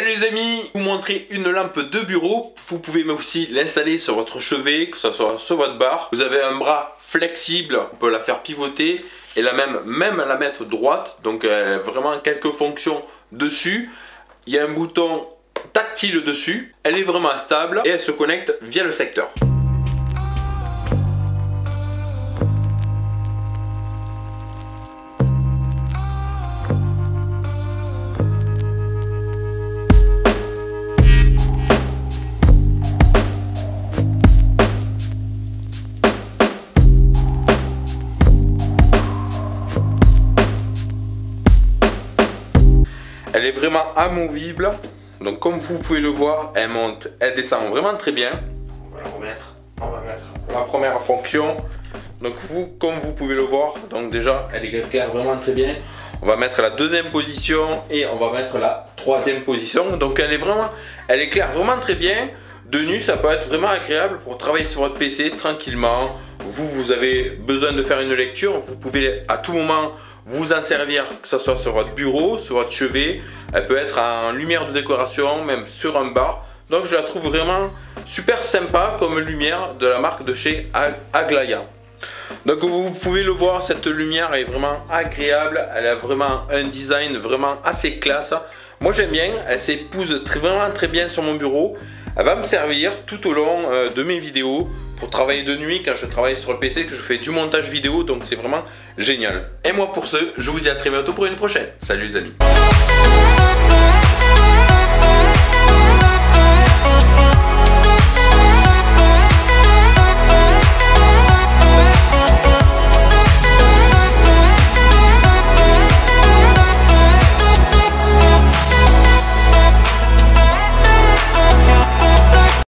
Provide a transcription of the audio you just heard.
Les amis, vous montrer une lampe de bureau. Vous pouvez aussi l'installer sur votre chevet, que ce soit sur votre barre. Vous avez un bras flexible, on peut la faire pivoter et la même, même la mettre droite. Donc euh, vraiment quelques fonctions dessus. Il y a un bouton tactile dessus. Elle est vraiment stable et elle se connecte via le secteur. Elle est vraiment amovible. Donc comme vous pouvez le voir, elle monte, elle descend vraiment très bien. On va la remettre. On va mettre la première fonction. Donc vous, comme vous pouvez le voir, donc déjà elle est claire vraiment très bien. On va mettre la deuxième position et on va mettre la troisième position. Donc elle est vraiment, elle est claire vraiment très bien. De nu, ça peut être vraiment agréable pour travailler sur votre PC tranquillement. Vous, vous avez besoin de faire une lecture, vous pouvez à tout moment vous en servir, que ce soit sur votre bureau, sur votre chevet. Elle peut être en lumière de décoration, même sur un bar. Donc je la trouve vraiment super sympa comme lumière de la marque de chez Aglaya. Donc vous pouvez le voir, cette lumière est vraiment agréable. Elle a vraiment un design vraiment assez classe. Moi j'aime bien, elle s'épouse vraiment très bien sur mon bureau. Elle va me servir tout au long euh, de mes vidéos pour travailler de nuit quand je travaille sur le PC, que je fais du montage vidéo, donc c'est vraiment génial. Et moi pour ce, je vous dis à très bientôt pour une prochaine. Salut les amis